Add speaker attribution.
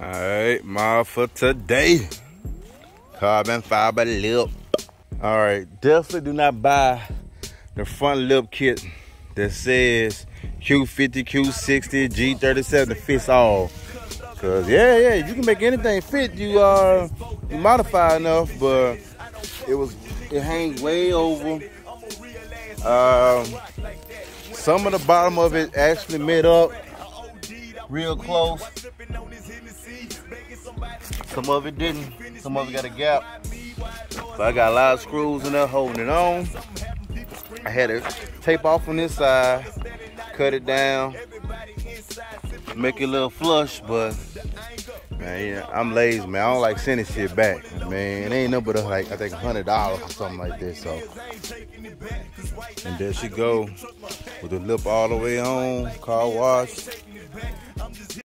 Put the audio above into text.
Speaker 1: Alright, my for today. Carbon fiber lip. Alright, definitely do not buy the front lip kit that says Q50, Q60, G37 that fits all. Cause yeah, yeah, you can make anything fit. You uh you modify enough, but it was it hangs way over. Um some of the bottom of it actually made up real close. Some of it didn't. Some of it got a gap. So I got a lot of screws in there holding it on. I had to tape off on this side, cut it down, make it a little flush, but man, yeah, I'm lazy, man. I don't like sending shit back, man. It ain't no but like I think hundred dollars or something like this. So, and there she go with the lip all the way on, car wash.